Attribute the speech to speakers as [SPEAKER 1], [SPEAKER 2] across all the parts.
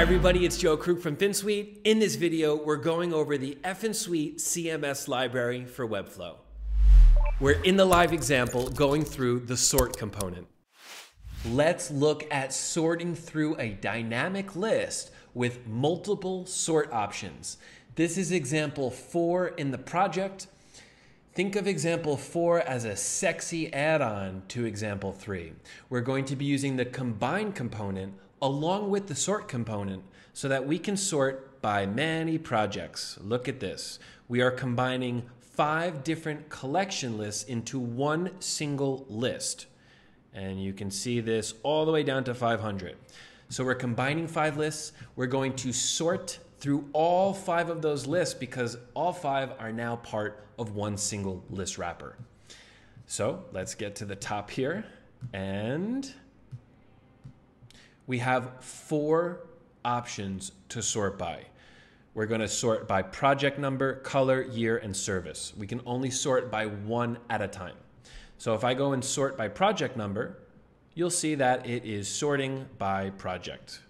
[SPEAKER 1] Hi everybody, it's Joe Krug from Finsweet. In this video, we're going over the Finsweet CMS library for Webflow. We're in the live example going through the sort component. Let's look at sorting through a dynamic list with multiple sort options. This is example four in the project. Think of example four as a sexy add-on to example three. We're going to be using the combine component along with the sort component so that we can sort by many projects. Look at this. We are combining five different collection lists into one single list. And you can see this all the way down to 500. So we're combining five lists. We're going to sort through all five of those lists because all five are now part of one single list wrapper. So let's get to the top here and we have four options to sort by. We're going to sort by project number, color, year, and service. We can only sort by one at a time. So if I go and sort by project number, you'll see that it is sorting by project,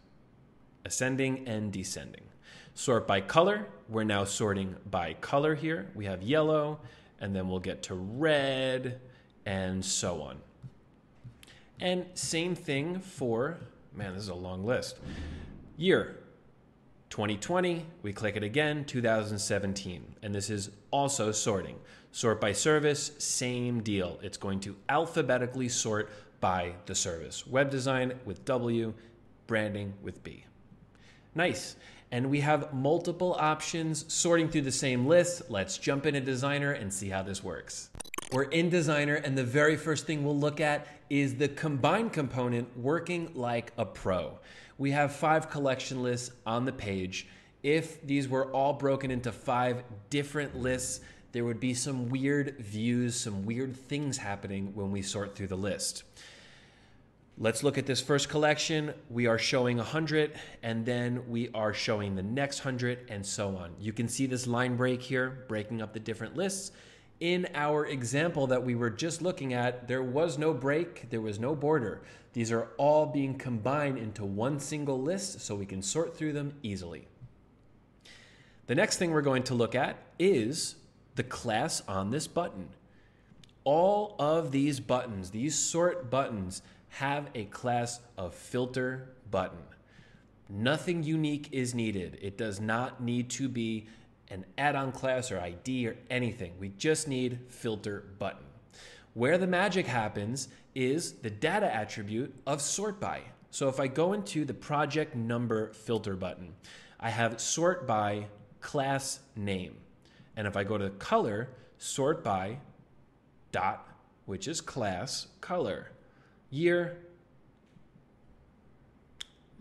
[SPEAKER 1] ascending and descending. Sort by color, we're now sorting by color here. We have yellow, and then we'll get to red, and so on. And same thing for Man, this is a long list. Year 2020, we click it again, 2017. And this is also sorting. Sort by service, same deal. It's going to alphabetically sort by the service. Web design with W, branding with B. Nice. And we have multiple options sorting through the same list. Let's jump into Designer and see how this works. We're in Designer, and the very first thing we'll look at is the combine component working like a pro. We have five collection lists on the page. If these were all broken into five different lists, there would be some weird views, some weird things happening when we sort through the list. Let's look at this first collection. We are showing 100 and then we are showing the next 100 and so on. You can see this line break here, breaking up the different lists in our example that we were just looking at, there was no break, there was no border. These are all being combined into one single list so we can sort through them easily. The next thing we're going to look at is the class on this button. All of these buttons, these sort buttons, have a class of filter button. Nothing unique is needed. It does not need to be an add-on class or ID or anything. We just need filter button. Where the magic happens is the data attribute of sort by. So if I go into the project number filter button, I have sort by class name. And if I go to color, sort by dot, which is class color. Year,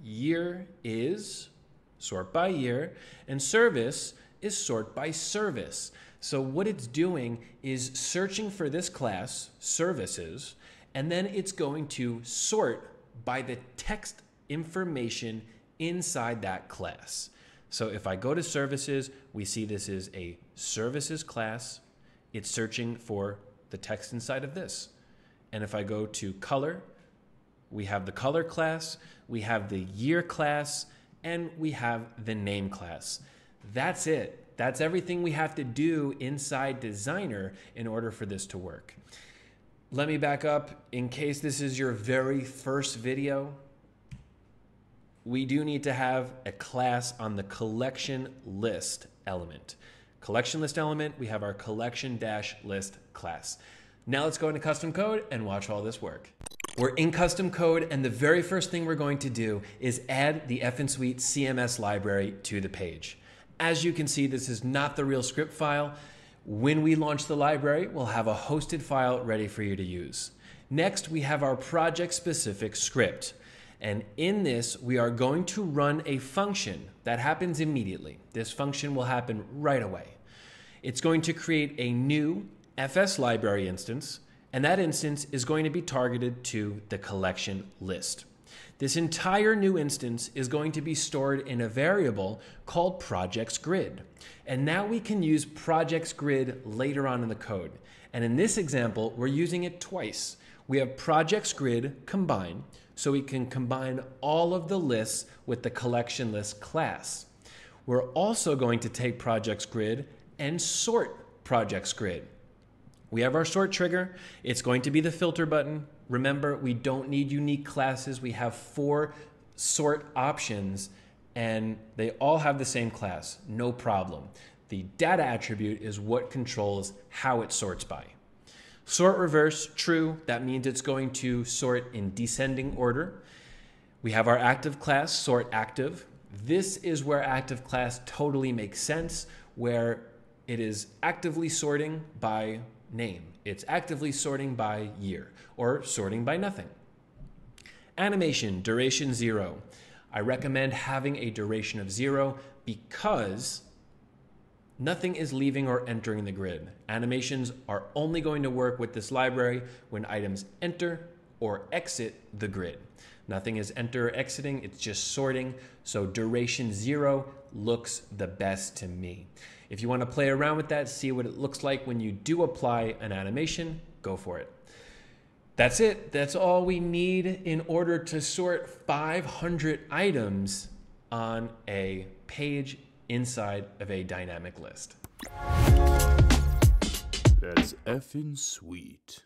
[SPEAKER 1] year is sort by year, and service is sort by service. So what it's doing is searching for this class, services, and then it's going to sort by the text information inside that class. So if I go to services, we see this is a services class. It's searching for the text inside of this. And if I go to color, we have the color class, we have the year class, and we have the name class. That's it. That's everything we have to do inside Designer in order for this to work. Let me back up in case this is your very first video. We do need to have a class on the collection list element. Collection list element, we have our collection dash list class. Now let's go into custom code and watch all this work. We're in custom code, and the very first thing we're going to do is add the Finsweet CMS library to the page. As you can see, this is not the real script file. When we launch the library, we'll have a hosted file ready for you to use. Next, we have our project-specific script. And in this, we are going to run a function that happens immediately. This function will happen right away. It's going to create a new FS library instance, and that instance is going to be targeted to the collection list. This entire new instance is going to be stored in a variable called projects grid. And now we can use projects grid later on in the code. And in this example, we're using it twice. We have projects grid combine, so we can combine all of the lists with the collection list class. We're also going to take projects grid and sort projects grid. We have our sort trigger. It's going to be the filter button. Remember, we don't need unique classes. We have four sort options and they all have the same class, no problem. The data attribute is what controls how it sorts by. Sort reverse, true, that means it's going to sort in descending order. We have our active class, sort active. This is where active class totally makes sense, where it is actively sorting by name. It's actively sorting by year or sorting by nothing. Animation, duration zero. I recommend having a duration of zero because nothing is leaving or entering the grid. Animations are only going to work with this library when items enter or exit the grid. Nothing is enter or exiting, it's just sorting. So duration zero looks the best to me. If you want to play around with that, see what it looks like when you do apply an animation, go for it. That's it. That's all we need in order to sort 500 items on a page inside of a dynamic list.
[SPEAKER 2] That's effing sweet.